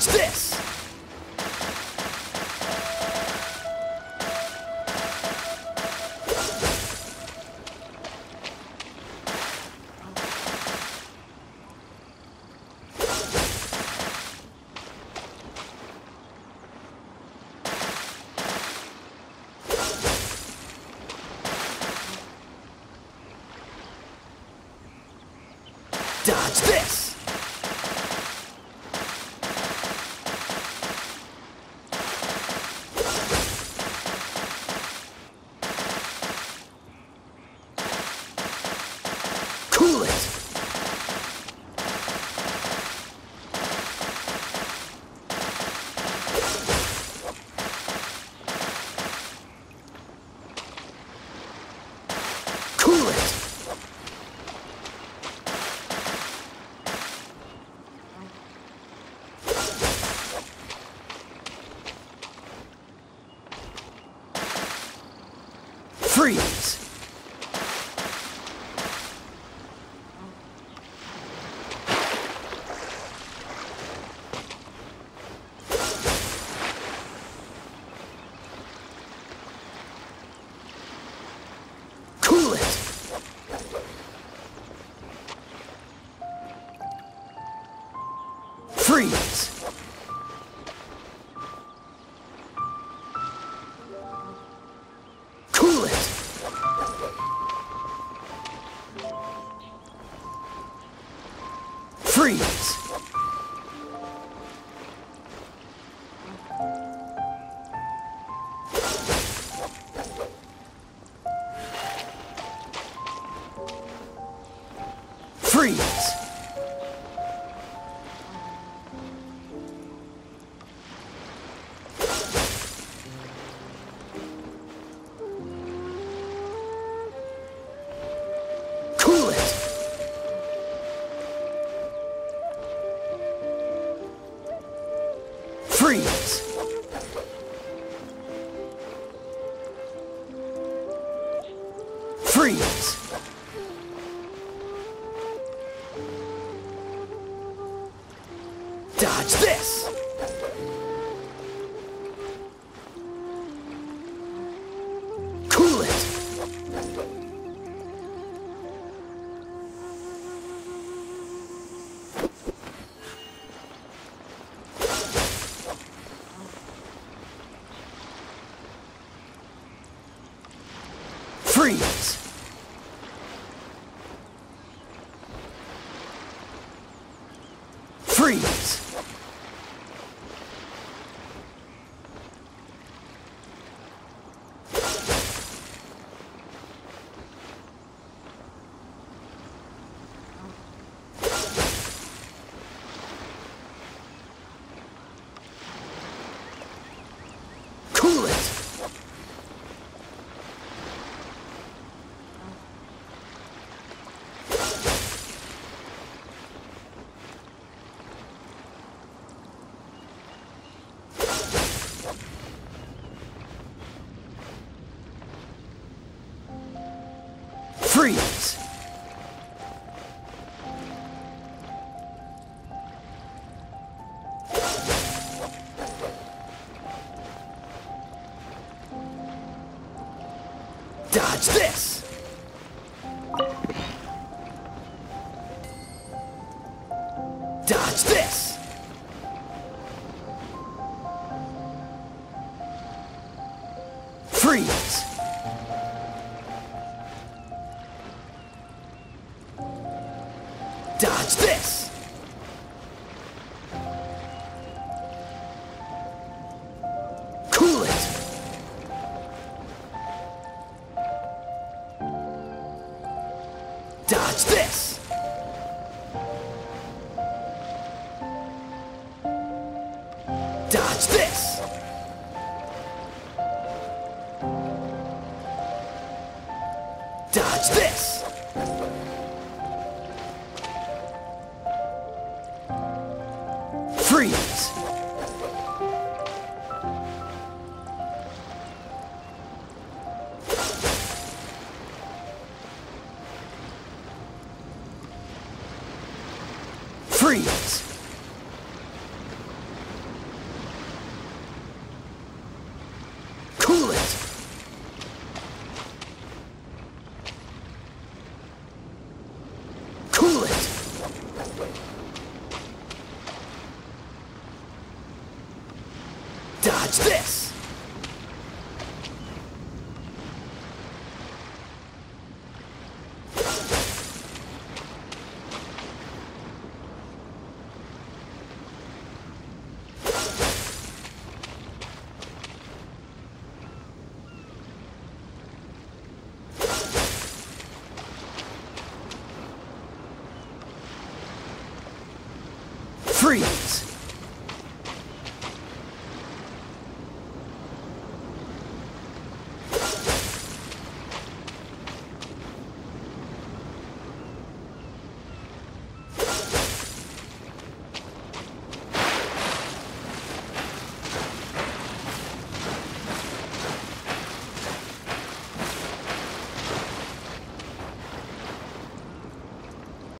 Dodge this! Dodge this! Cool it! Cool it! Freeze! Cool it! Freeze! Freeze! Freeze! Freeze! Freeze! Dodge this! Freeze! Freeze! Cool it! Freeze! Dodge this! Dodge this! Freeze! Dodge this! Cool it! Dodge this! Dodge this! Dodge this! freeze! Cool it! Cool it! Dodge this! Freeze!